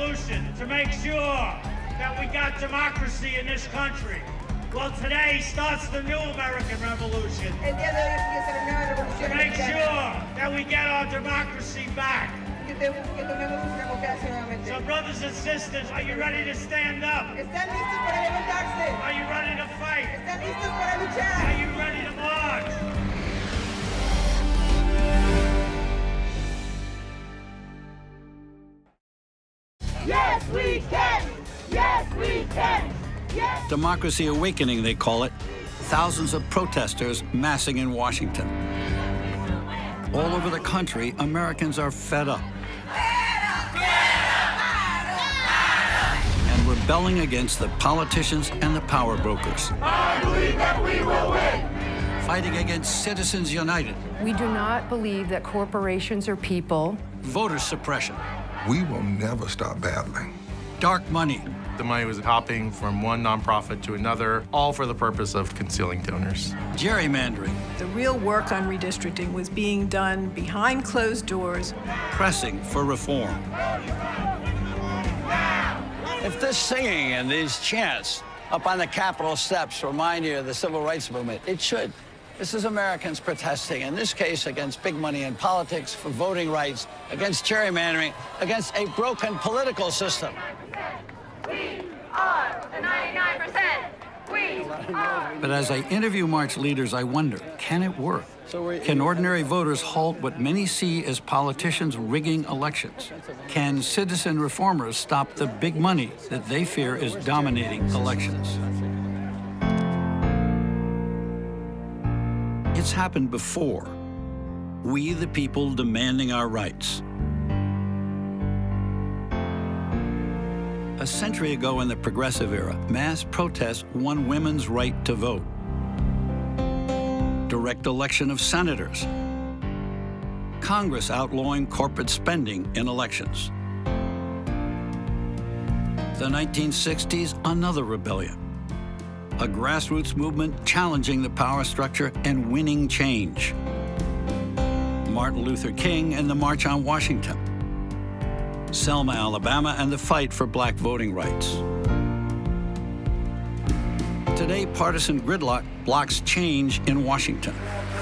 Revolution to make sure that we got democracy in this country. Well, today starts the new American Revolution. El día de hoy empieza la nueva To make sure that we get our democracy back. Que, te- que tomemos una democracia nuevamente. So, brothers and sisters, are you ready to stand up? ¿Están listos para levantarse? Are you ready to fight? ¿Están listos para Are you ready to march? Democracy Awakening, they call it. Thousands of protesters massing in Washington. All over the country, Americans are fed up. And rebelling against the politicians and the power brokers. I believe that we will win! Fighting against Citizens United, We do not believe that corporations are people. voter suppression, We will never stop battling. dark money, The money was hopping from one nonprofit to another, all for the purpose of concealing donors. gerrymandering, The real work on redistricting was being done behind closed doors. pressing for reform. If this singing and these chants up on the Capitol steps remind you of the civil rights movement, it should. This is Americans protesting, in this case against big money in politics, for voting rights, against gerrymandering, against a broken political system. We are the 99%! We are! But as I interview March leaders, I wonder can it work? Can ordinary voters halt what many see as politicians rigging elections? Can citizen reformers stop the big money that they fear is dominating elections? It's happened before. We, the people, demanding our rights. A century ago in the progressive era, mass protests won women's right to vote. Direct election of senators. Congress outlawing corporate spending in elections. The 1960s, another rebellion. A grassroots movement challenging the power structure and winning change. Martin Luther King and the March on Washington. Selma, Alabama, and the fight for black voting rights. Today, partisan gridlock blocks change in Washington.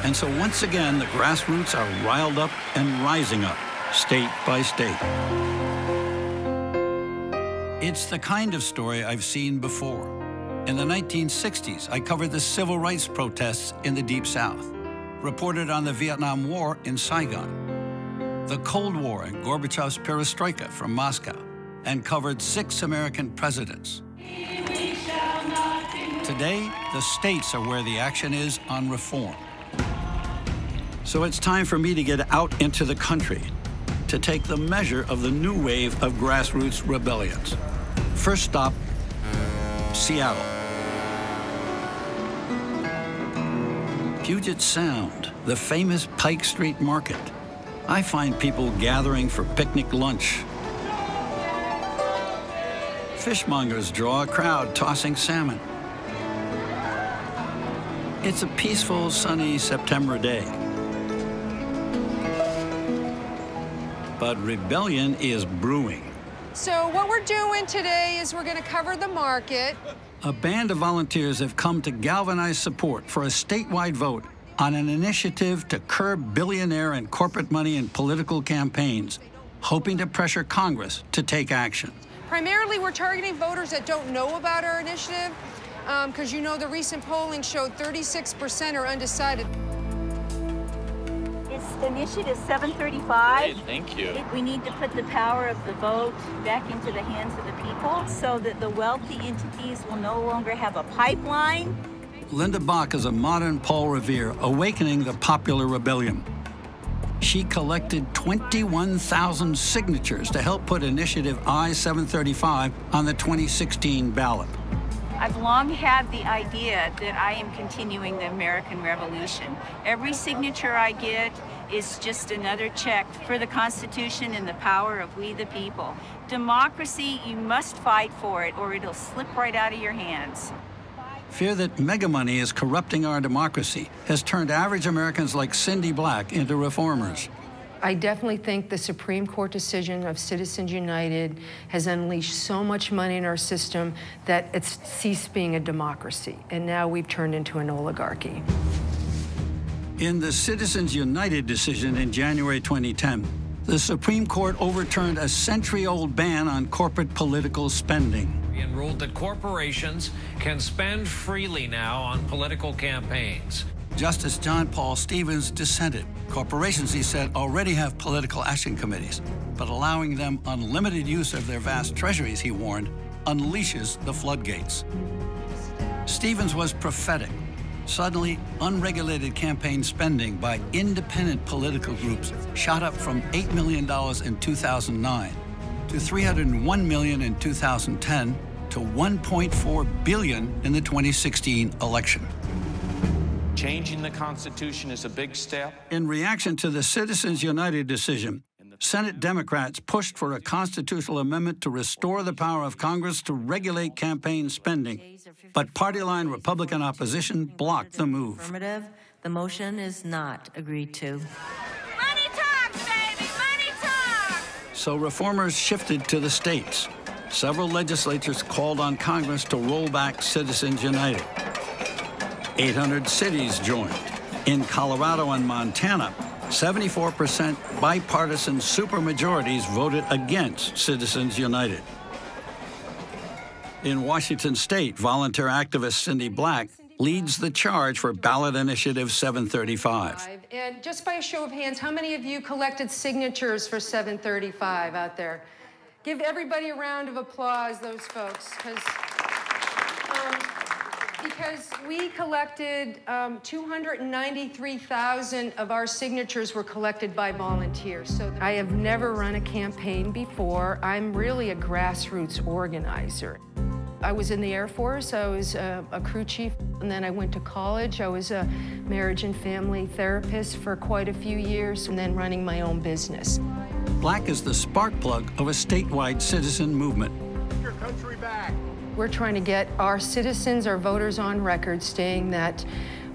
And so once again, the grassroots are riled up and rising up, state by state. It's the kind of story I've seen before. In the 1960s, I covered the civil rights protests in the Deep South, reported on the Vietnam War in Saigon, the Cold War and Gorbachev's perestroika from Moscow, and covered six American presidents. Today, the states are where the action is on reform. So it's time for me to get out into the country to take the measure of the new wave of grassroots rebellions. First stop, Seattle. Puget Sound, the famous Pike Street Market. I find people gathering for picnic lunch. Fishmongers draw a crowd tossing salmon. It's a peaceful, sunny September day. But rebellion is brewing. So, what we're doing today is we're going to cover the market. A band of volunteers have come to galvanize support for a statewide vote on an initiative to curb billionaire and corporate money in political campaigns, hoping to pressure Congress to take action. Primarily, we're targeting voters that don't know about our initiative, um, because you know the recent polling showed 36% are undecided. It's Initiative 735. Thank you. We need to put the power of the vote back into the hands of the people so that the wealthy entities will no longer have a pipeline. Linda Bach is a modern Paul Revere, awakening the popular rebellion. She collected 21,000 signatures to help put Initiative I-735 on the 2016 ballot. I've long had the idea that I am continuing the American Revolution. Every signature I get is just another check for the Constitution and the power of we the people. Democracy, you must fight for it or it'll slip right out of your hands. Fear that mega money is corrupting our democracy has turned average Americans like Cindy Black into reformers. I definitely think the Supreme Court decision of Citizens United has unleashed so much money in our system that it's ceased being a democracy. And now we've turned into an oligarchy. In the Citizens United decision in January 2010, the Supreme Court overturned a century old ban on corporate political spending. And ruled that corporations can spend freely now on political campaigns. Justice John Paul Stevens dissented. Corporations, he said, already have political action committees, but allowing them unlimited use of their vast treasuries, he warned, unleashes the floodgates. Stevens was prophetic. Suddenly, unregulated campaign spending by independent political groups shot up from $8 million in 2009 to 301 million in 2010 to 1.4 billion in the 2016 election. Changing the Constitution is a big step. In reaction to the Citizens United decision, Senate Democrats pushed for a constitutional amendment to restore the power of Congress to regulate campaign spending. But party line Republican opposition blocked the move. Affirmative. The motion is not agreed to. Money talks, baby! Money talks! So reformers shifted to the states. Several legislatures called on Congress to roll back Citizens United. 800 cities joined. In Colorado and Montana, 74% bipartisan supermajorities voted against Citizens United. In Washington state, volunteer activist Cindy Black leads the charge for ballot initiative 735. And just by a show of hands, how many of you collected signatures for 735 out there? Give everybody a round of applause, those folks, because because we collected um, 293,000 of our signatures were collected by volunteers. So I have never run a campaign before. I'm really a grassroots organizer. I was in the Air Force, I was a, a, crew chief, and then I went to college. I was a marriage and family therapist for quite a few years, and then running my own business. Black is the spark plug of a statewide citizen movement. Your country back. We're trying to get our citizens, our voters on record saying that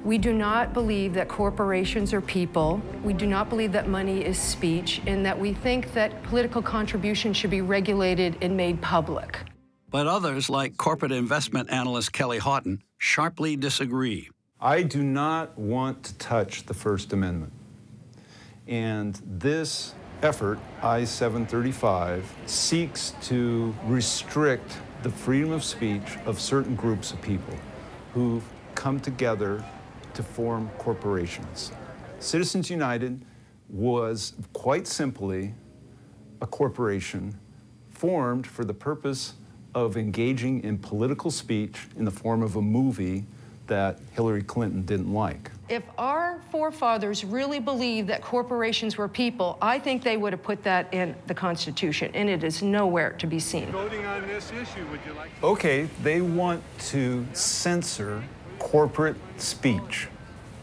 we do not believe that corporations are people. We do not believe that money is speech, and that we think that political contribution should be regulated and made public. But others, like corporate investment analyst Kelly Houghton, sharply disagree. I do not want to touch the First Amendment. And this effort, I 735, seeks to restrict the freedom of speech of certain groups of people who've come together to form corporations. Citizens United was quite simply a corporation formed for the purpose of engaging in political speech in the form of a movie that Hillary Clinton didn't like. If our forefathers really believed that corporations were people, I think they would have put that in the Constitution, and it is nowhere to be seen. Voting on this issue, would you like to? Okay, they want to censor corporate speech.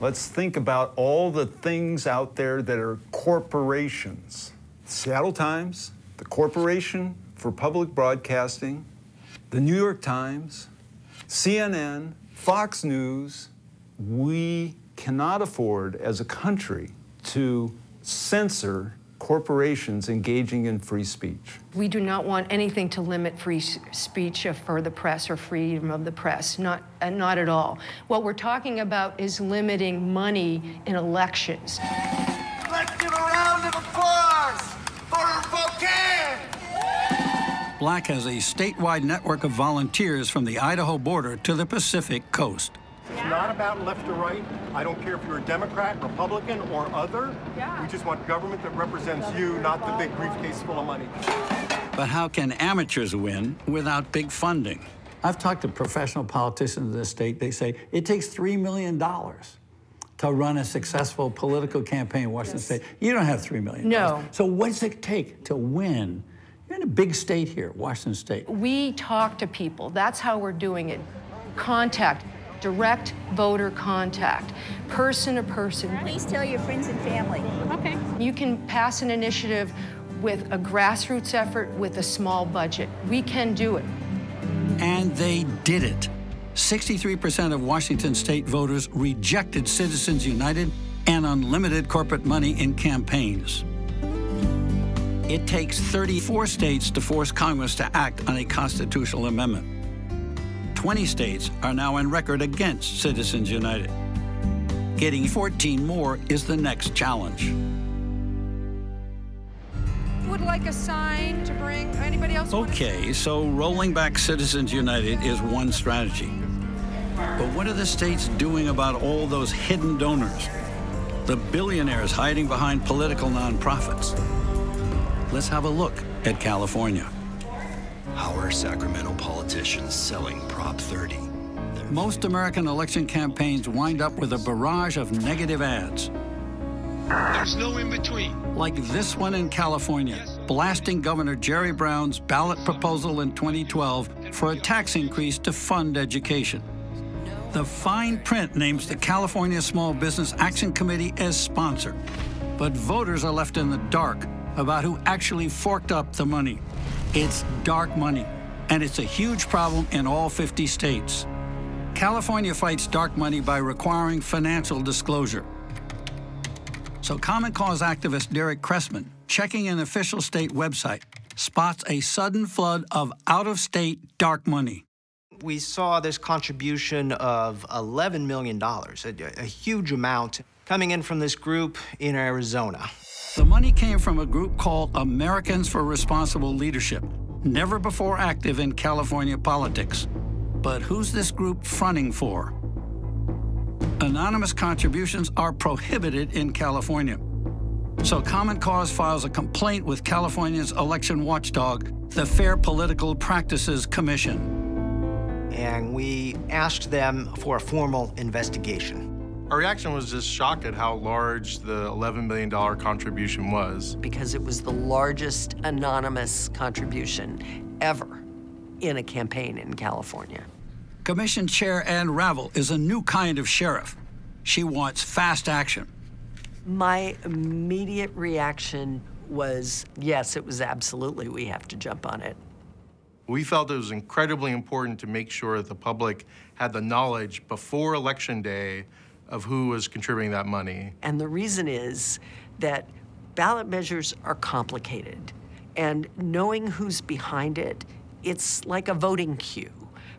Let's think about all the things out there that are corporations. Seattle Times, the Corporation for Public Broadcasting, the New York Times, CNN, Fox News, we cannot afford as a country to censor corporations engaging in free speech. We do not want anything to limit free speech for the press or freedom of the press, not, uh, not at all. What we're talking about is limiting money in elections. Let's give a round of applause for Spokane! Black has a statewide network of volunteers from the Idaho border to the Pacific coast. It's not about left or right. I don't care if you're a Democrat, Republican, or other. Yeah. We just want government that represents you, not the big briefcase full of money. But how can amateurs win without big funding? I've talked to professional politicians in this state. They say it takes $3 million to run a successful political campaign in Washington yes. State. You don't have $3 million. No. So what does it take to win? You're in a big state here, Washington State. We talk to people. That's how we're doing it. Contact direct voter contact, person to person. Please tell your friends and family. Okay. You can pass an initiative with a grassroots effort with a small budget. We can do it. And they did it. 63% of Washington state voters rejected Citizens United and unlimited corporate money in campaigns. It takes 34 states to force Congress to act on a constitutional amendment. 20 states are now on record against Citizens United. Getting 14 more is the next challenge. Would like a sign to bring anybody else? Okay, so rolling back Citizens United is one strategy. But what are the states doing about all those hidden donors? The billionaires hiding behind political nonprofits. Let's have a look at California. How are Sacramento politicians selling Prop 30? Most American election campaigns wind up with a barrage of negative ads. There's no in between. Like this one in California, blasting Governor Jerry Brown's ballot proposal in 2012 for a tax increase to fund education. The fine print names the California Small Business Action Committee as sponsor, but voters are left in the dark about who actually forked up the money. It's dark money, and it's a huge problem in all 50 states. California fights dark money by requiring financial disclosure. So Common Cause activist Derek Cressman, checking an official state website, spots a sudden flood of out-of-state dark money. We saw this contribution of $11 million, a, a huge amount, coming in from this group in Arizona. The money came from a group called Americans for Responsible Leadership, never before active in California politics. But who's this group fronting for? Anonymous contributions are prohibited in California. So Common Cause files a complaint with California's election watchdog, the Fair Political Practices Commission. And we asked them for a formal investigation. Our reaction was just shocked at how large the $11 million contribution was. Because it was the largest anonymous contribution ever in a campaign in California. Commission Chair Ann Ravel is a new kind of sheriff. She wants fast action. My immediate reaction was yes, it was absolutely, we have to jump on it. We felt it was incredibly important to make sure that the public had the knowledge before Election Day of who was contributing that money. And the reason is that ballot measures are complicated. And knowing who's behind it, it's like a voting cue.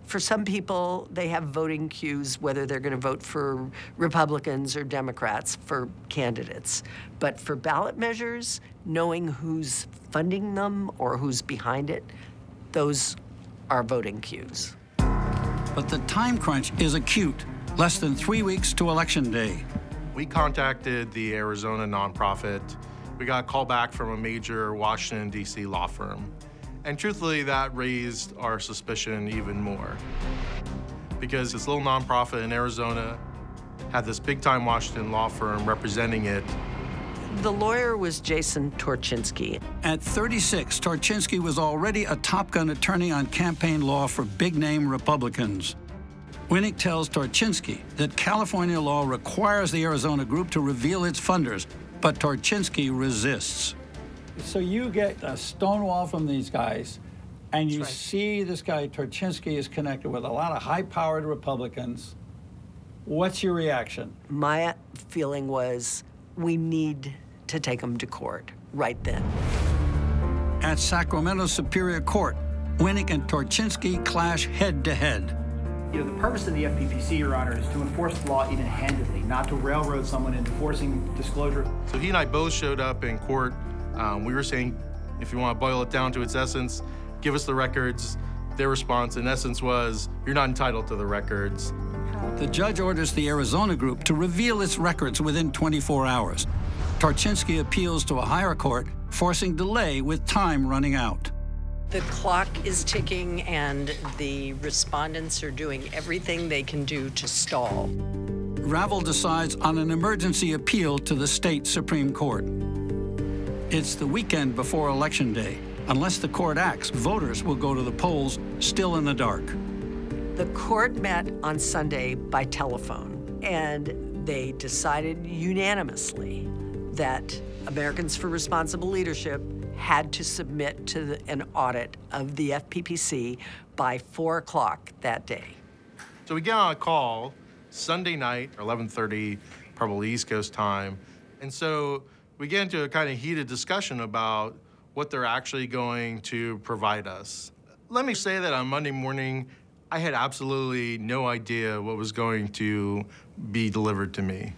For some people, they have voting cues whether they're going to vote for Republicans or Democrats for candidates. But for ballot measures, knowing who's funding them or who's behind it, those are voting cues. But the time crunch is acute. Less than three weeks to Election Day. We contacted the Arizona nonprofit. We got a call back from a major Washington, D.C. law firm. And truthfully, that raised our suspicion even more. Because this little nonprofit in Arizona had this big time Washington law firm representing it. The lawyer was Jason Torchinsky. At 36, Torchinsky was already a Top Gun attorney on campaign law for big name Republicans. Winuk tells Torchinsky that California law requires the Arizona group to reveal its funders, but Torchinsky resists. So you get a stonewall from these guys, and you right. see this guy Torchinsky is connected with a lot of high-powered Republicans. What's your reaction? My feeling was we need to take him to court right then. At Sacramento Superior Court, Winuk and Torchinsky clash head to head. You know, the purpose of the FPPC, Your Honor, is to enforce the law even-handedly, not to railroad someone into forcing disclosure. So he and I both showed up in court. Um, we were saying, if you want to boil it down to its essence, give us the records. Their response, in essence, was, you're not entitled to the records. The judge orders the Arizona group to reveal its records within 24 hours. Torchinsky appeals to a higher court, forcing delay with time running out. The clock is ticking, and the respondents are doing everything they can do to stall. Ravel decides on an emergency appeal to the state Supreme Court. It's the weekend before Election Day. Unless the court acts, voters will go to the polls still in the dark. The court met on Sunday by telephone, and they decided unanimously that Americans for Responsible Leadership had to submit to the, an audit of the FPPC by 4 o'clock that day. So we get on a call Sunday night, 11.30, probably East Coast time. And so we get into a kind of heated discussion about what they're actually going to provide us. Let me say that on Monday morning, I had absolutely no idea what was going to be delivered to me.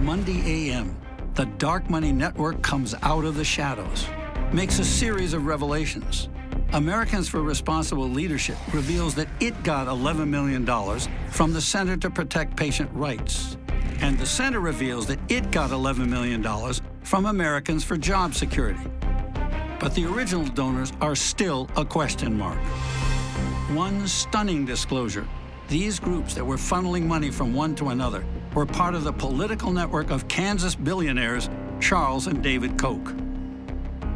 Monday a.m., the dark money network comes out of the shadows, makes a series of revelations. Americans for Responsible Leadership reveals that it got $11 million from the Center to Protect Patient Rights. And the center reveals that it got $11 million from Americans for Job Security. But the original donors are still a question mark. One stunning disclosure these groups that were funneling money from one to another were part of the political network of Kansas billionaires Charles and David Koch.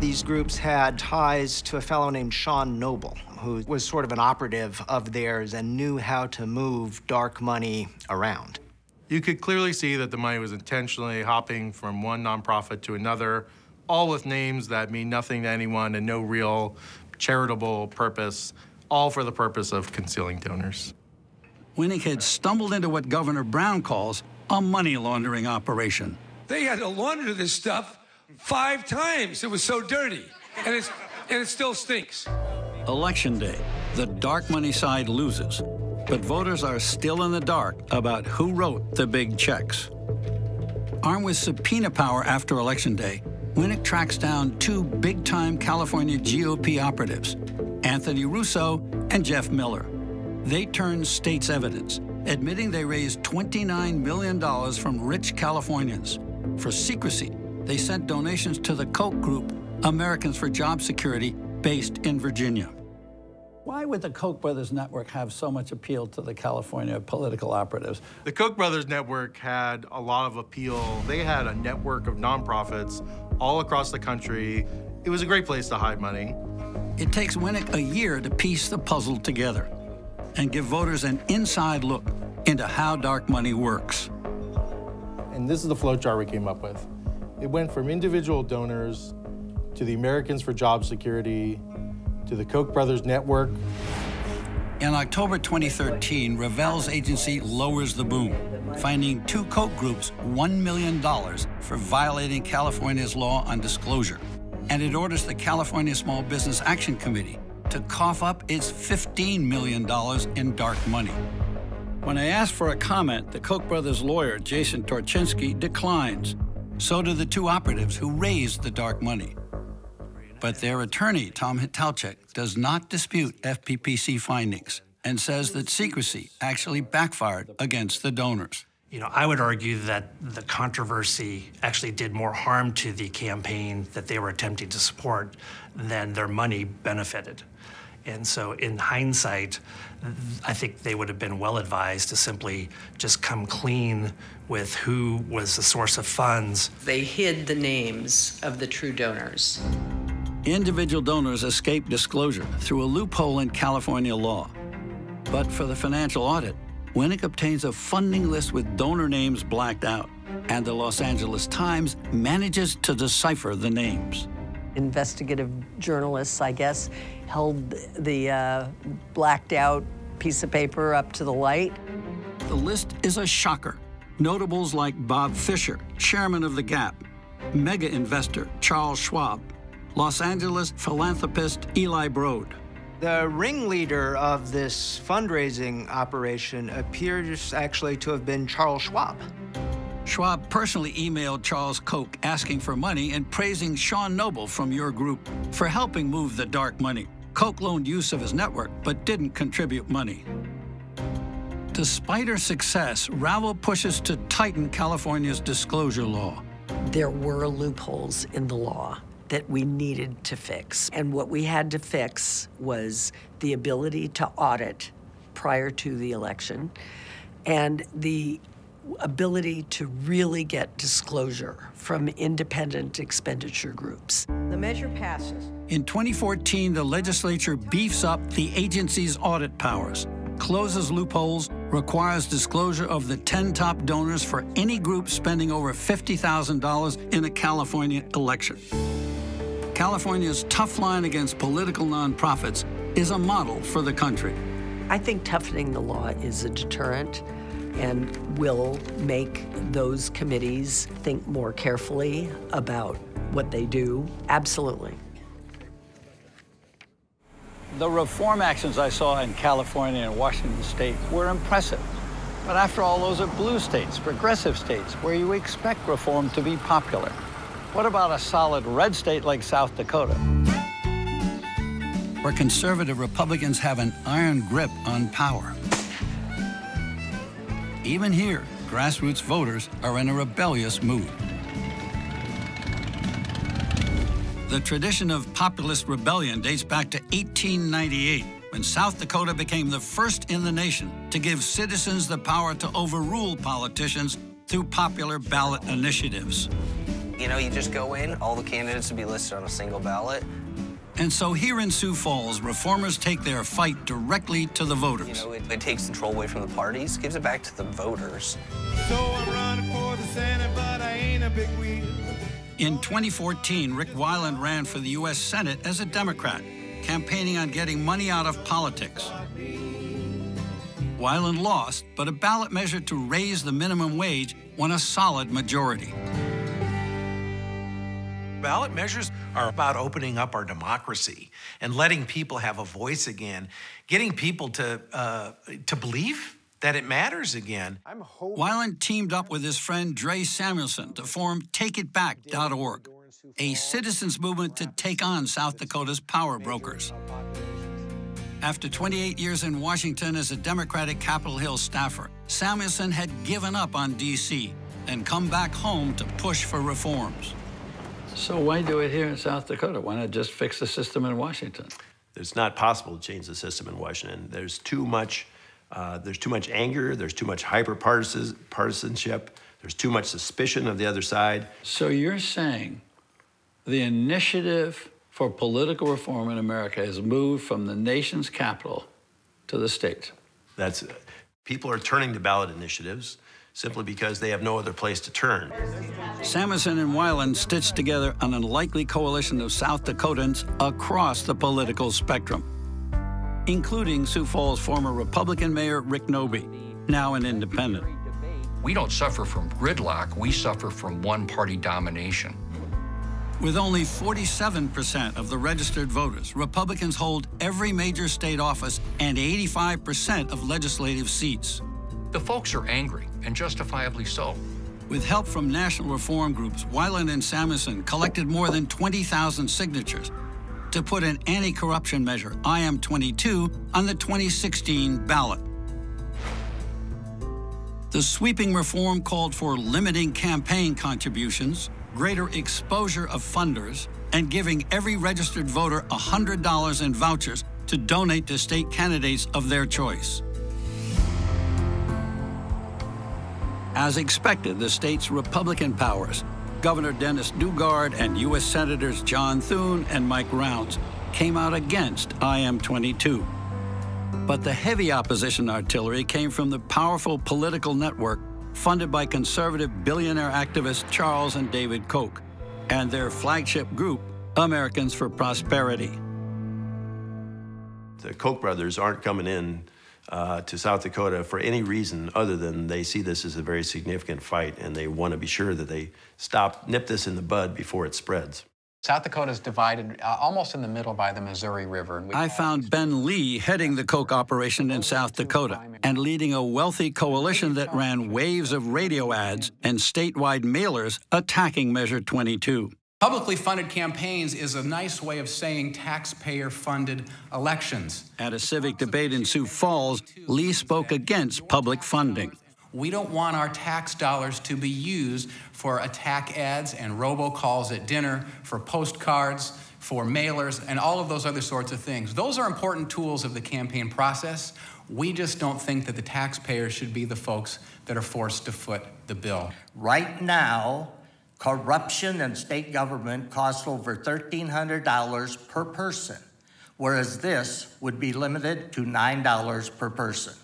These groups had ties to a fellow named Sean Noble, who was sort of an operative of theirs and knew how to move dark money around. You could clearly see that the money was intentionally hopping from one nonprofit to another, all with names that mean nothing to anyone and no real charitable purpose, all for the purpose of concealing donors. Winuk had stumbled into what Governor Brown calls a money laundering operation. They had to launder this stuff five times. It was so dirty. And, it's, and it still stinks. Election day, the dark money side loses, but voters are still in the dark about who wrote the big checks. Armed with subpoena power after Election Day, Winuk tracks down two big time California GOP operatives, Anthony Russo and Jeff Miller they turned state's evidence, admitting they raised $29 million from rich Californians. For secrecy, they sent donations to the Koch group, Americans for Job Security, based in Virginia. Why would the Koch brothers network have so much appeal to the California political operatives? The Koch brothers network had a lot of appeal. They had a network of nonprofits all across the country. It was a great place to hide money. It takes Winuk a year to piece the puzzle together and give voters an inside look into how dark money works. And this is the flowchart we came up with. It went from individual donors to the Americans for Job Security to the Koch brothers network. In October 2013, Ravel's agency lowers the boom, finding two Koch groups $1 million for violating California's law on disclosure. And it orders the California Small Business Action Committee to cough up its $15 million in dark money. When I ask for a comment, the Koch brothers' lawyer, Jason Torchinsky, declines. So do the two operatives who raised the dark money. But their attorney, Tom Hiltachk, does not dispute FPPC findings and says that secrecy actually backfired against the donors. You know, I would argue that the controversy actually did more harm to the campaign that they were attempting to support than their money benefited. And so, in hindsight, I think they would have been well advised to simply just come clean with who was the source of funds. They hid the names of the true donors. Individual donors escape disclosure through a loophole in California law. But for the financial audit, Winuk obtains a funding list with donor names blacked out, and the Los Angeles Times manages to decipher the names. Investigative journalists, I guess, held the uh, blacked out piece of paper up to the light. The list is a shocker. Notables like Bob Fisher, chairman of The Gap, mega investor Charles Schwab, Los Angeles philanthropist Eli Broad. The ringleader of this fundraising operation appears actually to have been Charles Schwab. Schwab personally emailed Charles Koch asking for money and praising Sean Noble from your group for helping move the dark money. Koch loaned use of his network, but didn't contribute money. Despite her success, Ravel pushes to tighten California's disclosure law. There were loopholes in the law that we needed to fix. And what we had to fix was the ability to audit prior to the election and the ability to really get disclosure from independent expenditure groups. The measure passes. In 2014, the legislature beefs up the agency's audit powers, closes loopholes, requires disclosure of the 10 top donors for any group spending over $50,000 in a California election. California's tough line against political nonprofits is a model for the country. I think toughening the law is a deterrent and will make those committees think more carefully about what they do, absolutely. The reform actions I saw in California and Washington state were impressive. But after all, those are blue states, progressive states, where you expect reform to be popular. What about a solid red state like South Dakota? Where conservative Republicans have an iron grip on power. Even here, grassroots voters are in a rebellious mood. The tradition of populist rebellion dates back to 1898, when South Dakota became the first in the nation to give citizens the power to overrule politicians through popular ballot initiatives. You know, you just go in, all the candidates would be listed on a single ballot. And so here in Sioux Falls, reformers take their fight directly to the voters. You know, it, it takes control away from the parties, gives it back to the voters. So I'm running for the Senate, but I ain't a big wheel. In 2014, Rick Weiland ran for the U.S. Senate as a Democrat, campaigning on getting money out of politics. Weiland lost, but a ballot measure to raise the minimum wage won a solid majority. Ballot measures are about opening up our democracy and letting people have a voice again, getting people to uh, to believe that it matters again. Weiland teamed up with his friend Drey Samuelson to form TakeItBack.org, a citizens movement to take on South Dakota's power brokers. After 28 years in Washington as a Democratic Capitol Hill staffer, Samuelson had given up on D.C. and come back home to push for reforms. So why do it here in South Dakota? Why not just fix the system in Washington? It's not possible to change the system in Washington. There's too much uh, there's too much anger, there's too much hyper partisanship, there's too much suspicion of the other side. So you're saying the initiative for political reform in America has moved from the nation's capital to the state. That's people are turning to ballot initiatives simply because they have no other place to turn. Samuelson and Weiland stitched together an unlikely coalition of South Dakotans across the political spectrum including Sioux Falls former Republican Mayor Rick Knobe, now an independent. We don't suffer from gridlock, we suffer from one party domination. With only 47% of the registered voters, Republicans hold every major state office and 85% of legislative seats. The folks are angry, and justifiably so. With help from national reform groups, Weiland and Samuelson collected more than 20,000 signatures to put an anti corruption measure, IM 22, on the 2016 ballot. The sweeping reform called for limiting campaign contributions, greater exposure of funders, and giving every registered voter $100 in vouchers to donate to state candidates of their choice. As expected, the state's Republican powers Governor Dennis Daugaard and U.S. Senators John Thune and Mike Rounds came out against IM 22. But the heavy opposition artillery came from the powerful political network funded by conservative billionaire activists Charles and David Koch and their flagship group, Americans for Prosperity. The Koch brothers aren't coming in uh, to South Dakota for any reason other than they see this as a very significant fight and they want to be sure that they stop, nip this in the bud before it spreads. South Dakota is divided uh, almost in the middle by the Missouri River. I found Ben Lee heading the Koch operation in South Dakota and leading a wealthy coalition that ran waves of radio ads and statewide mailers attacking Measure 22. Publicly funded campaigns is a nice way of saying taxpayer funded elections. At a civic debate in Sioux Falls, Lee spoke against public funding. We don't want our tax dollars to be used for attack ads and robocalls at dinner, for postcards, for mailers, and all of those other sorts of things. Those are important tools of the campaign process. We just don't think that the taxpayers should be the folks that are forced to foot the bill. Right now, Corruption in state government costs over $1,300 per person, whereas this would be limited to $9 per person.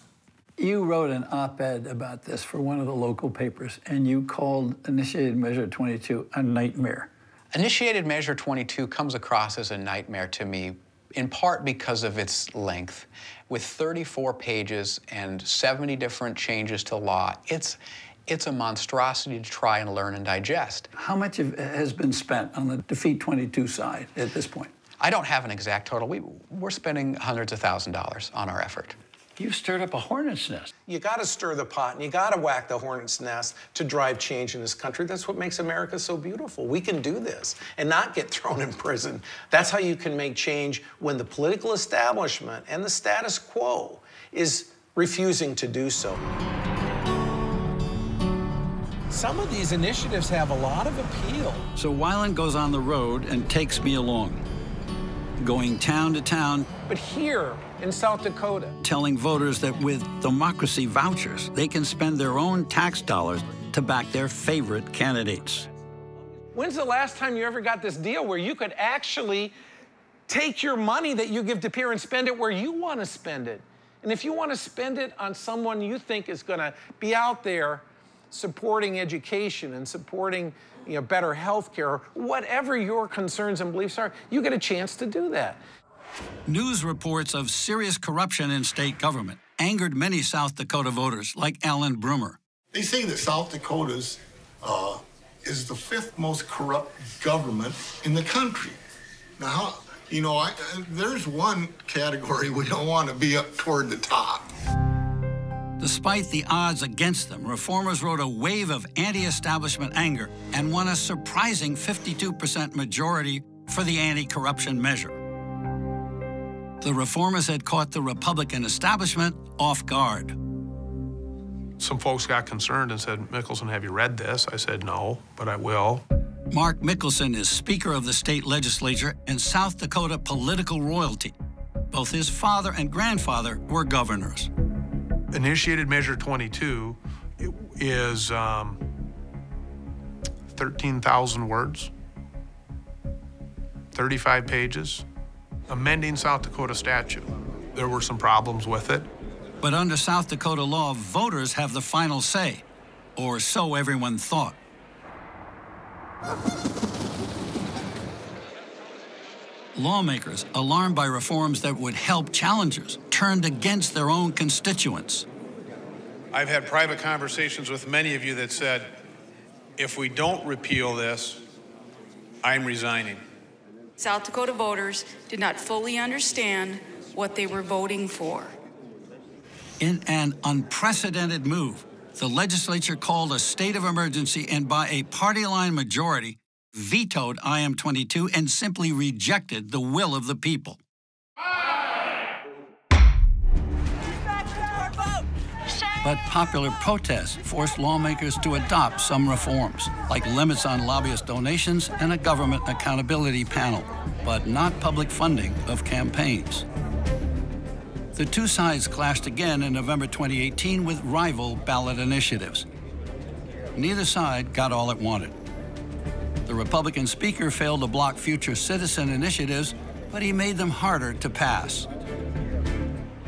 You wrote an op ed about this for one of the local papers, and you called Initiated Measure 22 a nightmare. Initiated Measure 22 comes across as a nightmare to me, in part because of its length. With 34 pages and 70 different changes to law, it's It's a monstrosity to try and learn and digest. How much has been spent on the Defeat 22 side at this point? I don't have an exact total. We, we're spending hundreds of thousand dollars on our effort. You've stirred up a hornet's nest. You got to stir the pot and you got to whack the hornet's nest to drive change in this country. That's what makes America so beautiful. We can do this and not get thrown in prison. That's how you can make change when the political establishment and the status quo is refusing to do so. Some of these initiatives have a lot of appeal. So Weiland goes on the road and takes me along, going town to town. But here, in South Dakota. Telling voters that with democracy vouchers, they can spend their own tax dollars to back their favorite candidates. When's the last time you ever got this deal where you could actually take your money that you give to peer and spend it where you want to spend it? And if you want to spend it on someone you think is going to be out there supporting education and supporting you know, better health care, whatever your concerns and beliefs are, you get a chance to do that. News reports of serious corruption in state government angered many South Dakota voters, like Alan Brummer. They say that South Dakota's uh, is the fifth most corrupt government in the country. Now, you know, I, there's one category we don't want to be up toward the top. Despite the odds against them, reformers rode a wave of anti establishment anger and won a surprising 52% majority for the anti corruption measure. The reformers had caught the Republican establishment off guard. Some folks got concerned and said, Mickelson, have you read this? I said, no, but I will. Mark Mickelson is Speaker of the state legislature and South Dakota political royalty. Both his father and grandfather were governors. Initiated Measure 22 is um, 13,000 words, 35 pages amending South Dakota statute. There were some problems with it. But under South Dakota law, voters have the final say, or so everyone thought. Lawmakers, alarmed by reforms that would help challengers, turned against their own constituents. I've had private conversations with many of you that said, if we don't repeal this, I'm resigning. South Dakota voters did not fully understand what they were voting for. In an unprecedented move, the legislature called a state of emergency and, by a party line majority, vetoed IM 22 and simply rejected the will of the people. But popular protests forced lawmakers to adopt some reforms, like limits on lobbyist donations and a government accountability panel, but not public funding of campaigns. The two sides clashed again in November 2018 with rival ballot initiatives. Neither side got all it wanted. The Republican Speaker failed to block future citizen initiatives, but he made them harder to pass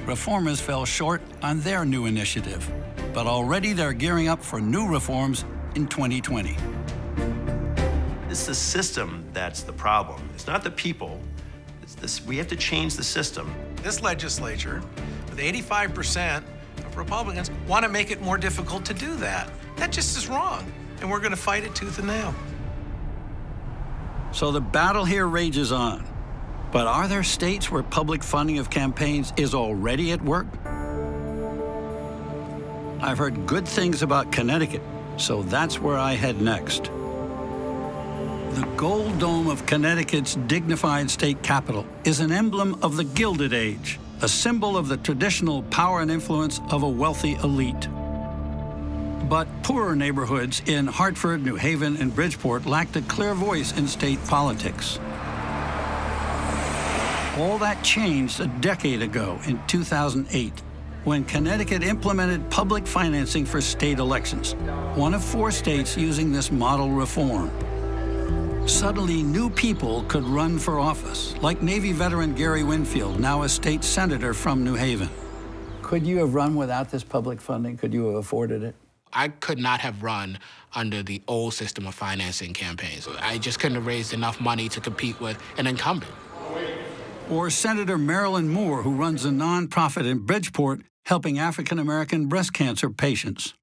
reformers fell short on their new initiative, but already they're gearing up for new reforms in 2020. It's the system that's the problem. It's not the people. It's this, we have to change the system. This legislature, with 85% of Republicans, want to make it more difficult to do that. That just is wrong, and we're going to fight it tooth and nail. So the battle here rages on. But are there states where public funding of campaigns is already at work? I've heard good things about Connecticut, so that's where I head next. The gold dome of Connecticut's dignified state capitol is an emblem of the Gilded Age, a symbol of the traditional power and influence of a wealthy elite. But poorer neighborhoods in Hartford, New Haven, and Bridgeport lacked a clear voice in state politics. All that changed a decade ago in 2008 when Connecticut implemented public financing for state elections, one of four states using this model reform. Suddenly, new people could run for office, like Navy veteran Gary Winfield, now a state senator from New Haven. Could you have run without this public funding? Could you have afforded it? I could not have run under the old system of financing campaigns. I just couldn't have raised enough money to compete with an incumbent or Senator Marilyn Moore, who runs a nonprofit in Bridgeport helping African American breast cancer patients.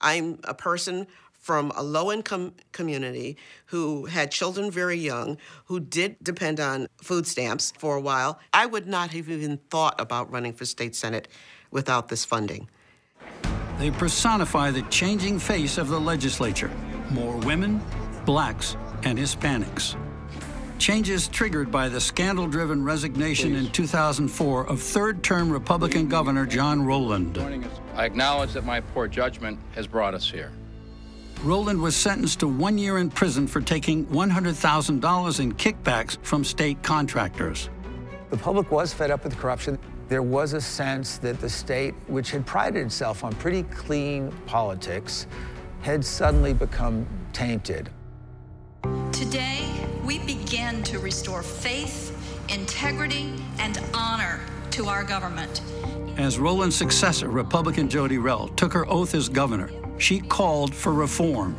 I'm a person from a low income community who had children very young, who did depend on food stamps for a while. I would not have even thought about running for state senate without this funding. They personify the changing face of the legislature more women, blacks, and Hispanics. Changes triggered by the scandal driven resignation in 2004 of third term Republican Governor John Rowland. I acknowledge that my poor judgment has brought us here. Rowland was sentenced to one year in prison for taking $100,000 in kickbacks from state contractors. The public was fed up with corruption. There was a sense that the state, which had prided itself on pretty clean politics, had suddenly become tainted. Today, we begin to restore faith, integrity, and honor to our government. As Rowland's successor, Republican Jodi Rell, took her oath as governor, she called for reform.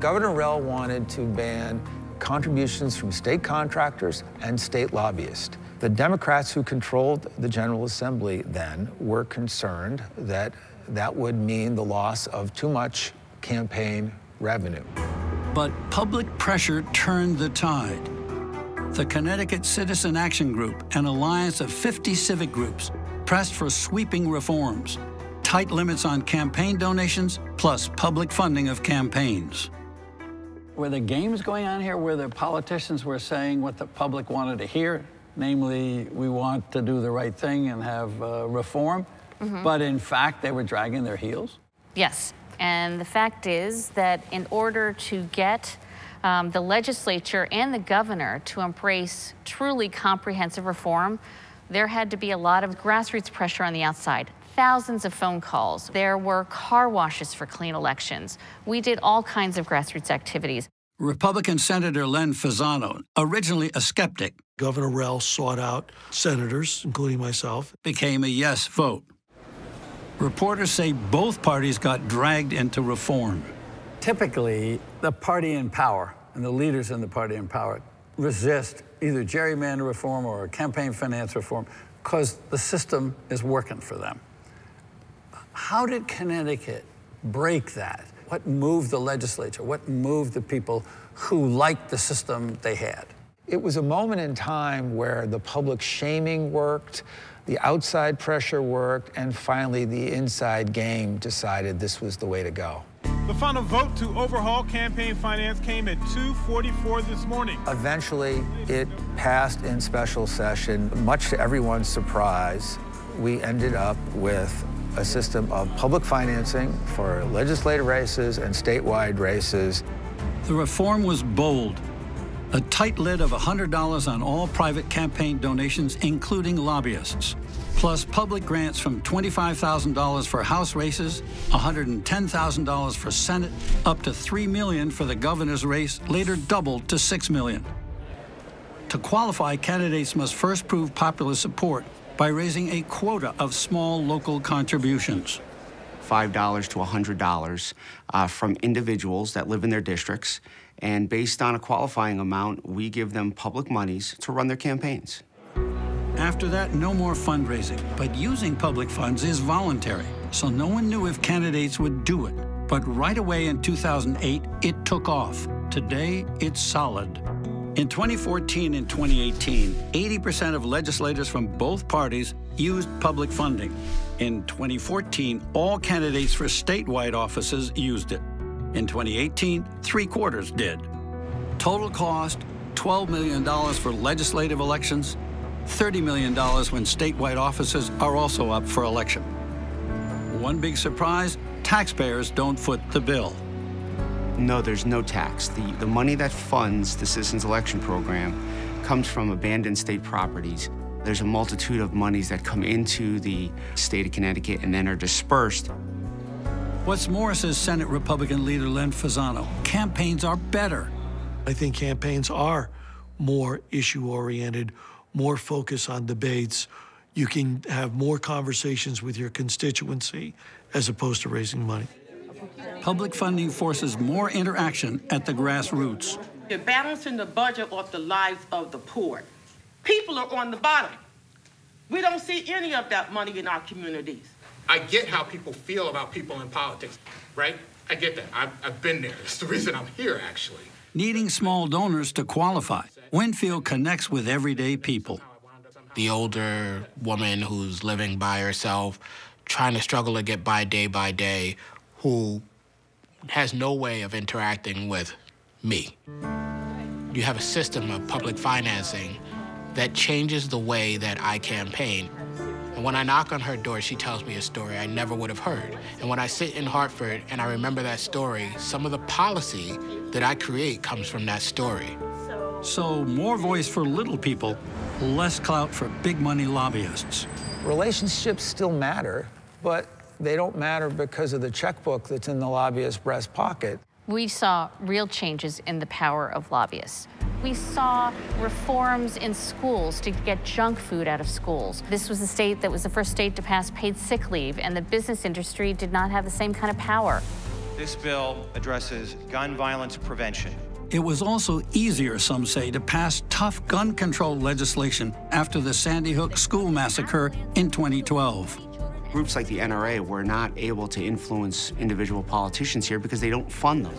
Governor Rell wanted to ban contributions from state contractors and state lobbyists. The Democrats who controlled the General Assembly then were concerned that that would mean the loss of too much campaign revenue. But public pressure turned the tide. The Connecticut Citizen Action Group, an alliance of 50 civic groups, pressed for sweeping reforms, tight limits on campaign donations, plus public funding of campaigns. Were there games going on here where the politicians were saying what the public wanted to hear? Namely, we want to do the right thing and have uh, reform. Mhm. But in fact, they were dragging their heels? Yes. And the fact is that in order to get um, the legislature and the governor to embrace truly comprehensive reform, there had to be a lot of grassroots pressure on the outside. Thousands of phone calls. There were car washes for clean elections. We did all kinds of grassroots activities. Republican Senator Len Fasano, originally a skeptic, Governor Rell sought out senators, including myself. became a yes vote. Reporters say both parties got dragged into reform. Typically, the party in power and the leaders in the party in power resist either gerrymander reform or campaign finance reform because the system is working for them. How did Connecticut break that? What moved the legislature? What moved the people who liked the system they had? It was a moment in time where the public shaming worked, the outside pressure worked, and finally the inside game decided this was the way to go. The final vote to overhaul campaign finance came at 2:44 this morning. Eventually, it passed in special session. Much to everyone's surprise, we ended up with a system of public financing for legislative races and statewide races. The reform was bold. A tight lid of $100 on all private campaign donations, including lobbyists, plus public grants from $25,000 for House races, $110,000 for Senate, up to 3 million for the governor's race, later doubled to 6 million. To qualify, candidates must first prove popular support by raising a quota of small local contributions. $5 to $100 uh, from individuals that live in their districts. And based on a qualifying amount, we give them public monies to run their campaigns. After that, no more fundraising, but using public funds is voluntary, so no one knew if candidates would do it. But right away in 2008, it took off. Today, it's solid. In 2014 and 2018, 80% of legislators from both parties used public funding. In 2014, all candidates for statewide offices used it. In 2018, three quarters did. Total cost $12 million for legislative elections, $30 million when statewide offices are also up for election. One big surprise taxpayers don't foot the bill. No, there's no tax. The, the money that funds the Citizens Election Program comes from abandoned state properties. There's a multitude of monies that come into the state of Connecticut and then are dispersed. What's more, says Senate Republican leader Len Fasano, campaigns are better. I think campaigns are more issue oriented, more focused on debates. You can have more conversations with your constituency as opposed to raising money. Public funding forces more interaction at the grassroots. You're balancing the budget off the lives of the poor. People are on the bottom. We don't see any of that money in our communities. I get how people feel about people in politics, right? I get that. I've, I've been there. It's the reason I'm here, actually. Needing small donors to qualify, Winfield connects with everyday people. The older woman who's living by herself, trying to struggle to get by day by day, who has no way of interacting with me. You have a system of public financing that changes the way that I campaign. And when I knock on her door, she tells me a story I never would have heard. And when I sit in Hartford and I remember that story, some of the policy that I create comes from that story. So, more voice for little people, less clout for big money lobbyists. Relationships still matter, but they don't matter because of the checkbook that's in the lobbyist's breast pocket. We saw real changes in the power of lobbyists. We saw reforms in schools to get junk food out of schools. This was the state that was the first state to pass paid sick leave, and the business industry did not have the same kind of power. This bill addresses gun violence prevention. It was also easier, some say, to pass tough gun control legislation after the Sandy Hook school massacre in 2012. Groups like the NRA were not able to influence individual politicians here because they don't fund them.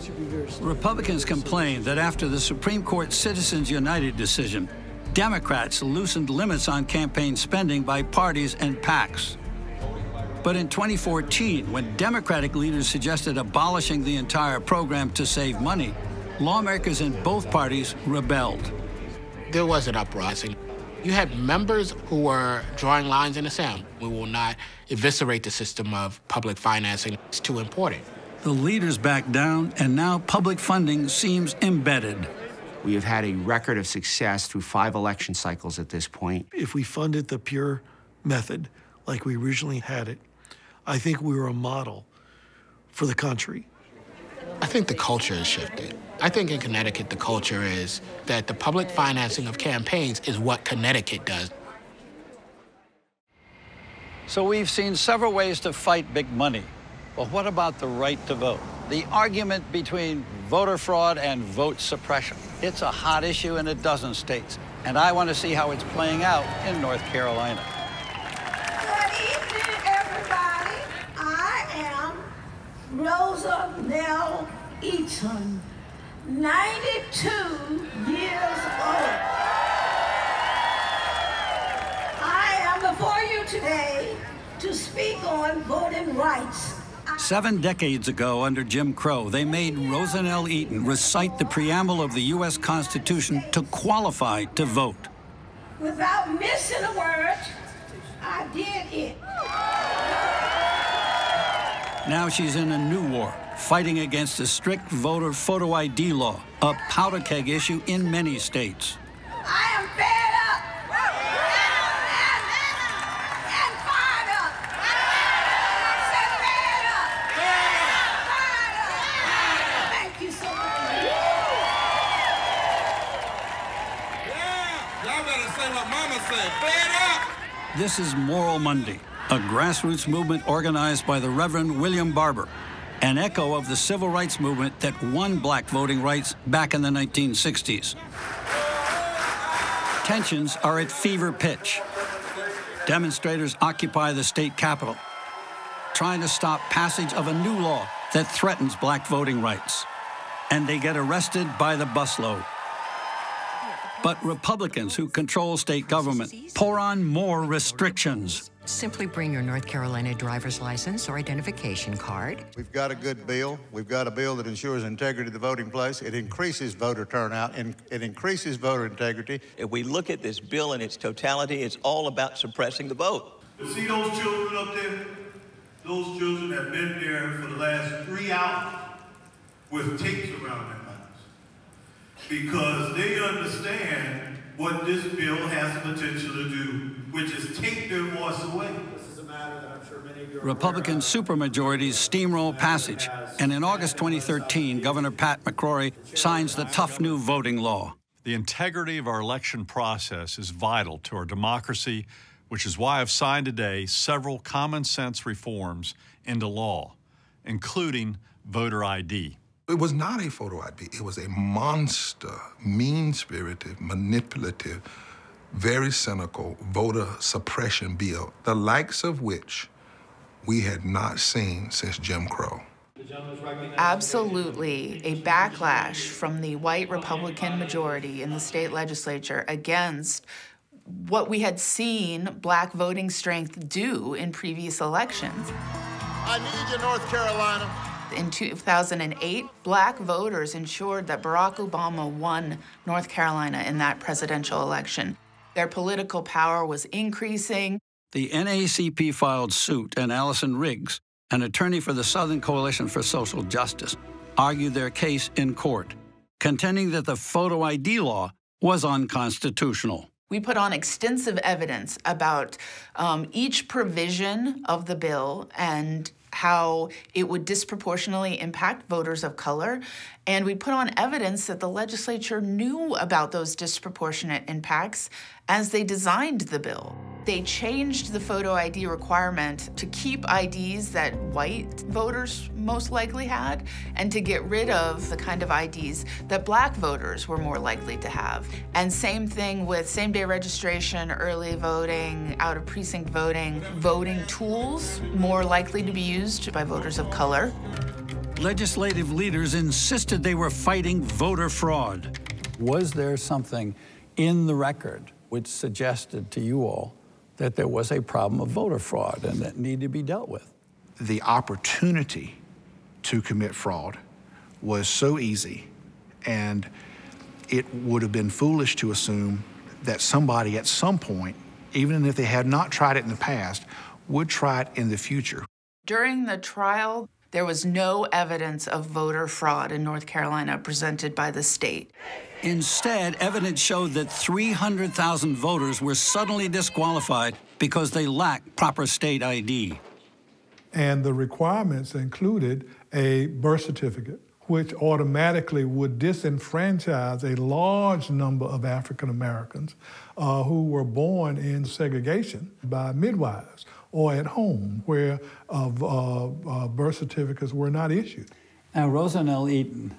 Republicans complained that after the Supreme Court Citizens United decision, Democrats loosened limits on campaign spending by parties and PACs. But in 2014, when Democratic leaders suggested abolishing the entire program to save money, lawmakers in both parties rebelled. There was an uprising. You had members who were drawing lines in the sand. We will not eviscerate the system of public financing. It's too important. The leaders backed down, and now public funding seems embedded. We have had a record of success through five election cycles at this point. If we funded the pure method like we originally had it, I think we were a model for the country. I think the culture has shifted. I think in Connecticut, the culture is that the public financing of campaigns is what Connecticut does. So we've seen several ways to fight big money. But what about the right to vote? The argument between voter fraud and vote suppression. It's a hot issue in a dozen states. And I want to see how it's playing out in North Carolina. Good evening, everybody. I am Rosa Nell Eaton, 92 years old. I am before you today to speak on voting rights. Seven decades ago, under Jim Crow, they made Rosanell Eaton recite the preamble of the U.S. Constitution to qualify to vote. Without missing a word, I did it. Now she's in a new war, fighting against a strict voter photo ID law, a powder keg issue in many states. I am fed up and, and fired up. I said fed up. Fired up. Thank you so much. Yeah, Y'all better say what Mama said. Fed up. This is Moral Monday, a grassroots movement organized by the Reverend William Barber, an echo of the civil rights movement that won black voting rights back in the 1960s. Tensions are at fever pitch. Demonstrators occupy the state capitol, trying to stop passage of a new law that threatens black voting rights. And they get arrested by the busload. But Republicans who control state government pour on more restrictions. Simply bring your North Carolina driver's license or identification card. We've got a good bill. We've got a bill that ensures integrity of the voting place. It increases voter turnout and it increases voter integrity. If we look at this bill in its totality, it's all about suppressing the vote. You see those children up there? Those children have been there for the last three hours with tapes around their mouths because they understand what this bill has the potential to do, which is take their voice away. This is a matter that I'm sure many of Republican supermajorities steamroll passage, and in August 2013, Governor Pat McCrory signs the tough new voting law. The integrity of our election process is vital to our democracy, which is why I've signed today several common sense reforms into law, including voter ID. It was not a photo ID. It was a monster, mean-spirited, manipulative, very cynical voter suppression bill, the likes of which we had not seen since Jim Crow. Absolutely a backlash from the white Republican majority in the state legislature against what we had seen black voting strength do in previous elections. I need you, North Carolina. In 2008, black voters ensured that Barack Obama won North Carolina in that presidential election. Their political power was increasing. The NAACP filed suit, and Allison Riggs, an attorney for the Southern Coalition for Social Justice, argued their case in court, contending that the photo ID law was unconstitutional. We put on extensive evidence about um, each provision of the bill and how it would disproportionately impact voters of color. And we put on evidence that the legislature knew about those disproportionate impacts as they designed the bill. They changed the photo ID requirement to keep IDs that white voters most likely had and to get rid of the kind of IDs that black voters were more likely to have. And same thing with same day registration, early voting, out of precinct voting, voting tools more likely to be used by voters of color. Legislative leaders insisted they were fighting voter fraud. Was there something in the record which suggested to you all that there was a problem of voter fraud and that needed to be dealt with? The opportunity to commit fraud was so easy, and it would have been foolish to assume that somebody at some point, even if they had not tried it in the past, would try it in the future. During the trial, there was no evidence of voter fraud in North Carolina presented by the state. Instead, evidence showed that 300,000 voters were suddenly disqualified because they lacked proper state ID. And the requirements included a birth certificate, which automatically would disenfranchise a large number of African Americans uh, who were born in segregation by midwives or at home where uh, uh, birth certificates were not issued. Now, Rosanell Eaton,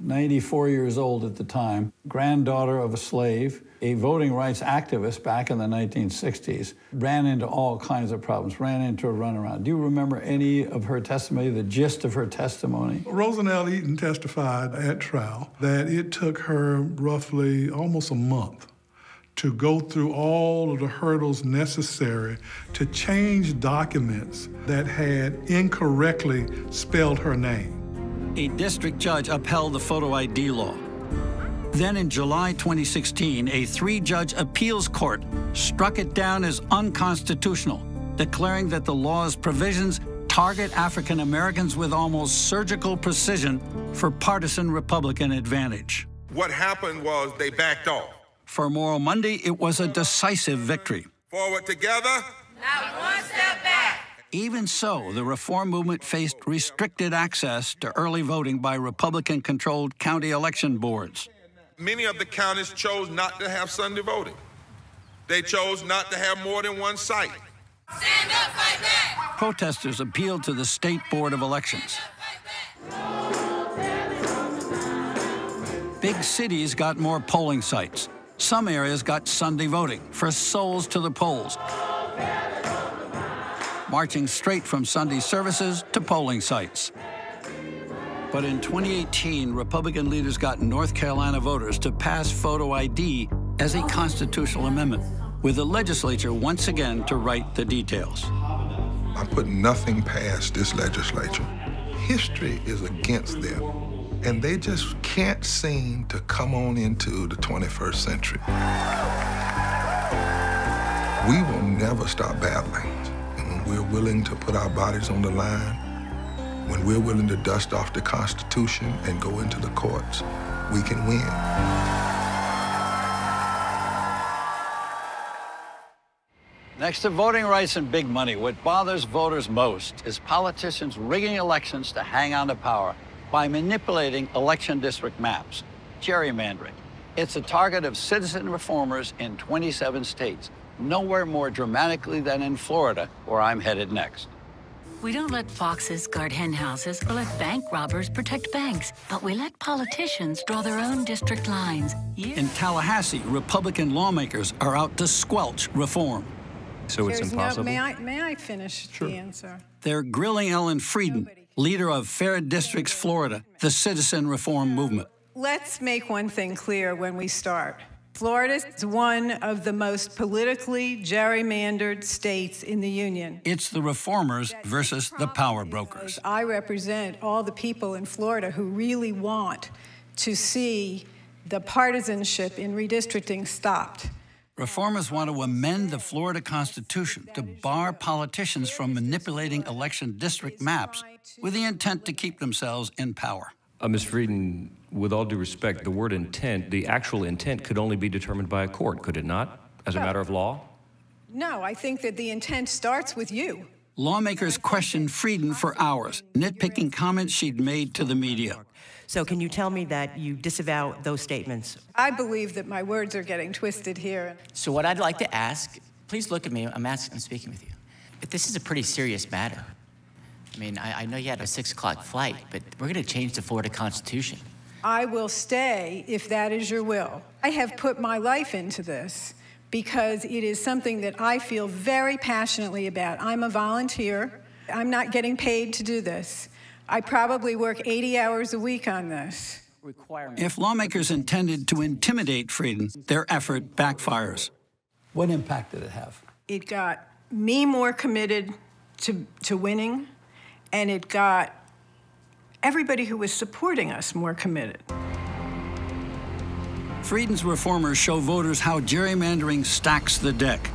94 years old at the time, granddaughter of a slave, a voting rights activist back in the 1960s, ran into all kinds of problems, ran into a runaround. Do you remember any of her testimony, the gist of her testimony? Rosanell Eaton testified at trial that it took her roughly almost a month to go through all of the hurdles necessary to change documents that had incorrectly spelled her name. A district judge upheld the photo ID law. Then in July 2016, a three judge appeals court struck it down as unconstitutional, declaring that the law's provisions target African Americans with almost surgical precision for partisan Republican advantage. What happened was they backed off. For Moral Monday, it was a decisive victory. Forward together. Not one step back. Even so, the reform movement faced restricted access to early voting by Republican controlled county election boards. Many of the counties chose not to have Sunday voting. They chose not to have more than one site. Stand up, fight back. Protesters appealed to the State Board of Elections. Big cities got more polling sites. Some areas got Sunday voting for souls to the polls, marching straight from Sunday services to polling sites. But in 2018, Republican leaders got North Carolina voters to pass photo ID as a constitutional amendment, with the legislature once again to write the details. I put nothing past this legislature. History is against them and they just can't seem to come on into the 21st century. We will never stop battling. And when we're willing to put our bodies on the line, when we're willing to dust off the Constitution and go into the courts, we can win. Next to voting rights and big money, what bothers voters most is politicians rigging elections to hang on to power by manipulating election district maps, gerrymandering. It's a target of citizen reformers in 27 states, nowhere more dramatically than in Florida, where I'm headed next. We don't let foxes guard hen houses or let bank robbers protect banks, but we let politicians draw their own district lines. In Tallahassee, Republican lawmakers are out to squelch reform. So it's There's impossible? No, may, I, may I finish Sure. the answer? They're grilling Ellen Freidin, leader of Fair Districts Florida, the citizen reform movement. Let's make one thing clear when we start. Florida is one of the most politically gerrymandered states in the Union. It's the reformers versus the power brokers. I represent all the people in Florida who really want to see the partisanship in redistricting stopped. Reformers want to amend the Florida Constitution to bar politicians from manipulating election district maps with the intent to keep themselves in power. Uh, Ms. Freidin, with all due respect, the word intent, the actual intent could only be determined by a court, could it not, as a matter of law? No, I think that the intent starts with you. Lawmakers questioned Freidin for hours, nitpicking comments she'd made to the media. So, can you tell me that you disavow those statements? I believe that my words are getting twisted here. So what I'd like to ask, please look at me. I'm asking, I'm speaking with you. But this is a pretty serious matter. I mean, I, I know you had a six o'clock flight, but we're going to change the Florida Constitution. I will stay if that is your will. I have put my life into this because it is something that I feel very passionately about. I'm a volunteer. I'm not getting paid to do this. I probably work 80 hours a week on this. If lawmakers intended to intimidate Freidin, their effort backfires. What impact did it have? It got me more committed to, to winning, and it got everybody who was supporting us more committed. Freidin's reformers show voters how gerrymandering stacks the deck.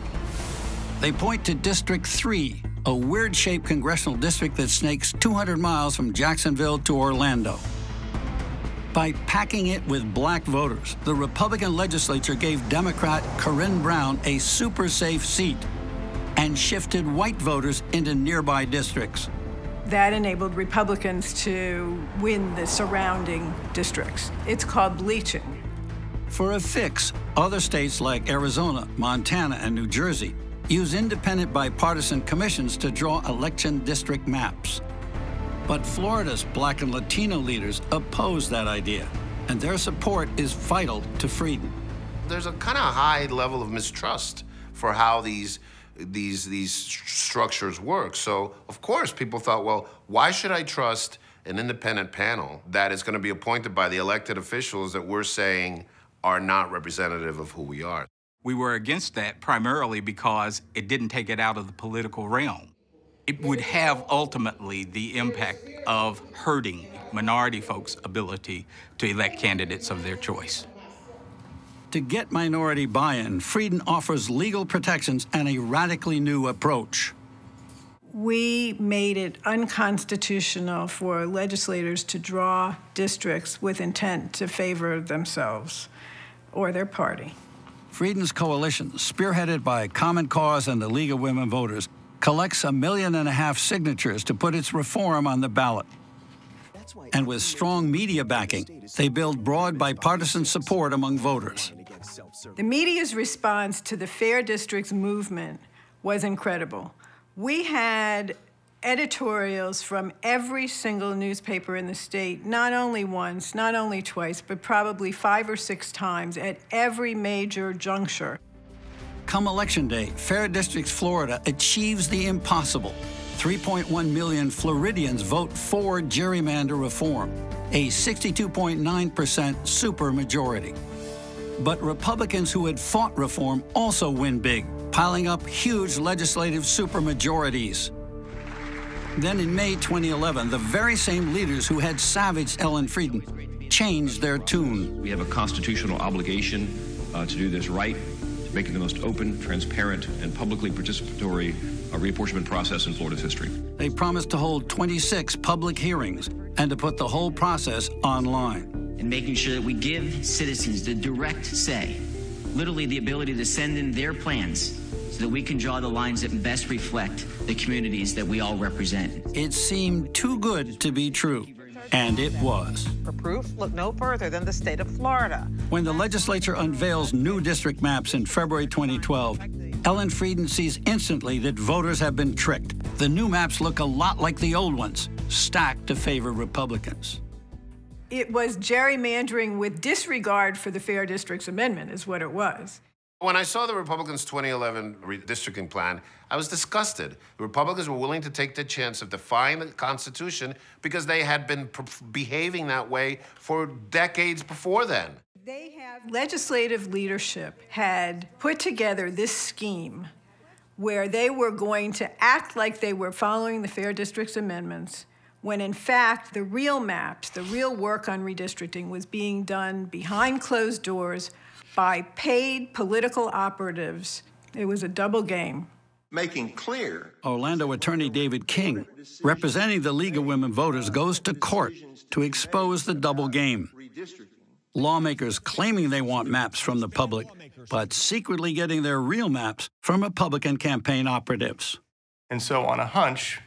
They point to District 3, a weird shaped congressional district that snakes 200 miles from Jacksonville to Orlando. By packing it with black voters, the Republican legislature gave Democrat Corrine Brown a super safe seat and shifted white voters into nearby districts. That enabled Republicans to win the surrounding districts. It's called bleaching. For a fix, other states like Arizona, Montana, and New Jersey use independent bipartisan commissions to draw election district maps. But Florida's black and Latino leaders oppose that idea, and their support is vital to Freidin. There's a kind of high level of mistrust for how these these these structures work. So of course people thought, well, why should I trust an independent panel that is going to be appointed by the elected officials that we're saying are not representative of who we are? We were against that primarily because it didn't take it out of the political realm. It would have ultimately the impact of hurting minority folks' ability to elect candidates of their choice. To get minority buy in, Freidin offers legal protections and a radically new approach. We made it unconstitutional for legislators to draw districts with intent to favor themselves or their party. Freidin's coalition, spearheaded by Common Cause and the League of Women Voters, collects a million and a half signatures to put its reform on the ballot. And with strong media backing, they build broad bipartisan support among voters. The media's response to the Fair Districts movement was incredible. We had editorials from every single newspaper in the state, not only once, not only twice, but probably five or six times at every major juncture. Come election day, Fair Districts Florida achieves the impossible. 3.1 million Floridians vote for gerrymander reform, a 62.9% supermajority. But Republicans who had fought reform also win big, piling up huge legislative supermajorities. Then in May 2011, the very same leaders who had savaged Ellen Freidin changed their tune. We have a constitutional obligation uh, to do this right, to make it the most open, transparent, and publicly participatory uh, reapportionment process in Florida's history. They promised to hold 26 public hearings and to put the whole process online. And making sure that we give citizens the direct say, literally the ability to send in their plans so that we can draw the lines that best reflect the communities that we all represent. It seemed too good to be true, and it was. For proof, look no further than the state of Florida. When the legislature unveils new district maps in February 2012, Ellen Freidin sees instantly that voters have been tricked. The new maps look a lot like the old ones, stacked to favor Republicans. It was gerrymandering with disregard for the Fair Districts Amendment, is what it was. When I saw the Republicans' 2011 redistricting plan, I was disgusted. The Republicans were willing to take the chance of defying the Constitution because they had been behaving that way for decades before then. They have legislative leadership had put together this scheme where they were going to act like they were following the Fair Districts Amendments, when in fact the real maps, the real work on redistricting was being done behind closed doors by paid political operatives. It was a double game. Making clear. Orlando attorney David King, representing the League of Women Voters, goes to court to expose the double game. Lawmakers claiming they want maps from the public, but secretly getting their real maps from Republican campaign operatives. And so, on a hunch,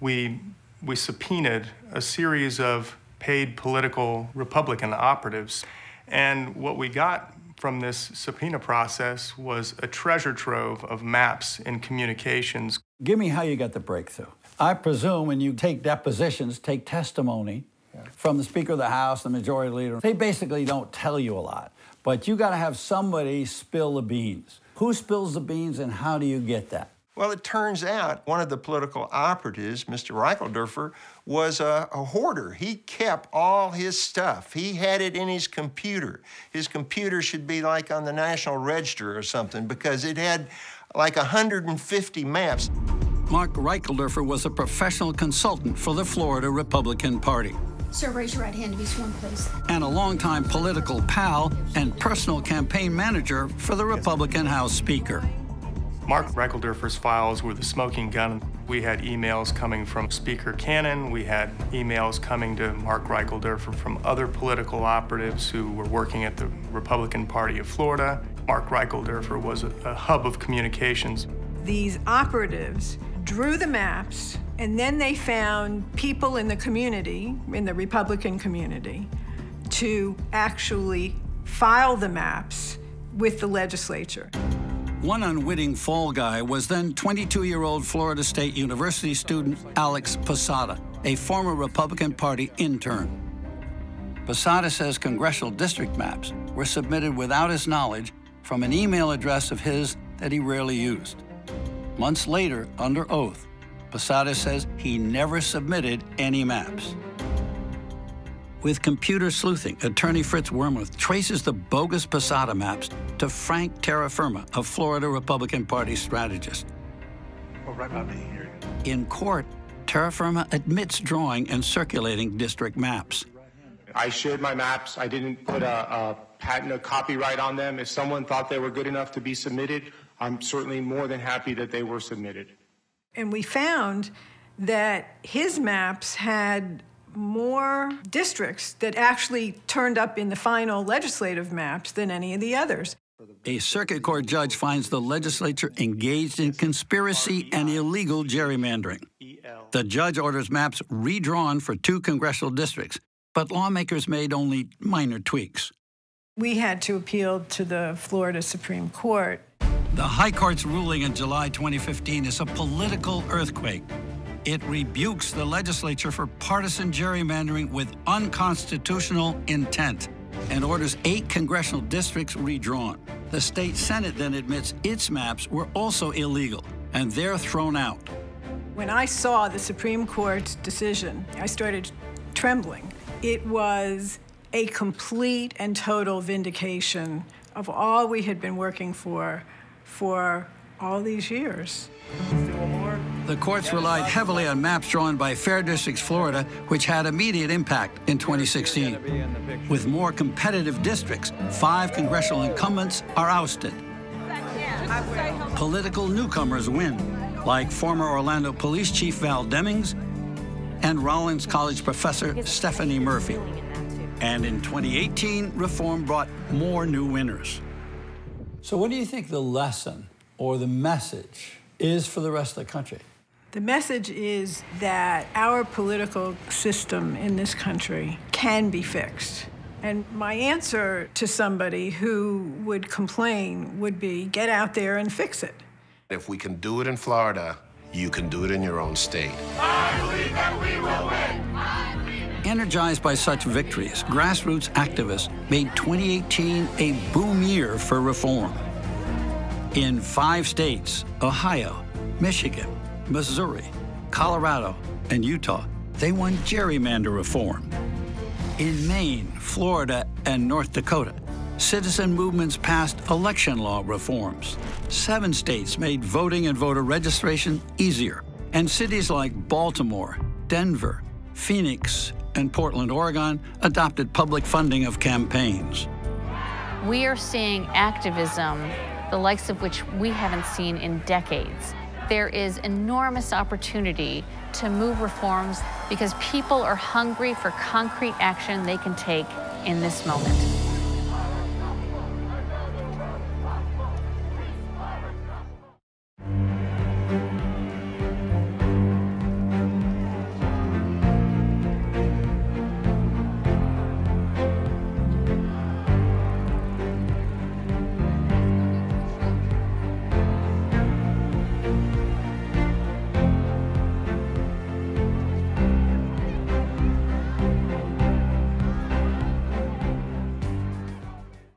we, we subpoenaed a series of paid political Republican operatives. And what we got from this subpoena process was a treasure trove of maps and communications. Give me how you got the breakthrough. I presume when you take depositions, take testimony yeah. from the Speaker of the House, the Majority Leader, they basically don't tell you a lot. But you got to have somebody spill the beans. Who spills the beans and how do you get that? Well, it turns out one of the political operatives, Mr. Reichelderfer, was a, a, hoarder. He kept all his stuff. He had it in his computer. His computer should be like on the National Register or something because it had like 150 maps. Marc Reichelderfer was a professional consultant for the Florida Republican Party. Sir, raise your right hand to be sworn, please. And a longtime political pal and personal campaign manager for the Republican House Speaker. Marc Reichelderfer's files were the smoking gun. We had emails coming from Speaker Cannon. We had emails coming to Marc Reichelderfer from other political operatives who were working at the Republican Party of Florida. Marc Reichelderfer was a, a hub of communications. These operatives drew the maps, and then they found people in the community, in the Republican community, to actually file the maps with the legislature. One unwitting fall guy was then 22 year old Florida State University student Alex Posada, a former Republican Party intern. Posada says congressional district maps were submitted without his knowledge from an email address of his that he rarely used. Months later, under oath, Posada says he never submitted any maps. With computer sleuthing, attorney Fritz Wermuth traces the bogus Posada maps to Frank Terraferma, a Florida Republican Party strategist. Oh, right by me here. In court, Terra Firma admits drawing and circulating district maps. I shared my maps. I didn't put a, a patent or copyright on them. If someone thought they were good enough to be submitted, I'm certainly more than happy that they were submitted. And we found that his maps had more districts that actually turned up in the final legislative maps than any of the others. A circuit court judge finds the legislature engaged in conspiracy and illegal gerrymandering. The judge orders maps redrawn for two congressional districts, but lawmakers made only minor tweaks. We had to appeal to the Florida Supreme Court. The High Court's ruling in July 2015 is a political earthquake it rebukes the legislature for partisan gerrymandering with unconstitutional intent and orders eight congressional districts redrawn. The state Senate then admits its maps were also illegal, and they're thrown out. When I saw the Supreme Court's decision, I started trembling. It was a complete and total vindication of all we had been working for for all these years. The courts relied heavily on maps drawn by Fair Districts Florida, which had immediate impact in 2016. With more competitive districts, five congressional incumbents are ousted. Political newcomers win, like former Orlando Police Chief Val Demings and Rollins College professor Stephanie Murphy. And in 2018, reform brought more new winners. So, what do you think the lesson or the message is for the rest of the country? The message is that our political system in this country can be fixed. And my answer to somebody who would complain would be get out there and fix it. If we can do it in Florida, you can do it in your own state. Energized by such victories, grassroots activists made 2018 a boom year for reform. In five states Ohio, Michigan, Missouri, Colorado, and Utah they won gerrymander reform. In Maine, Florida, and North Dakota, citizen movements passed election law reforms. Seven states made voting and voter registration easier. And cities like Baltimore, Denver, Phoenix, and Portland, Oregon adopted public funding of campaigns. We are seeing activism, the likes of which we haven't seen in decades. There is enormous opportunity to move reforms because people are hungry for concrete action they can take in this moment.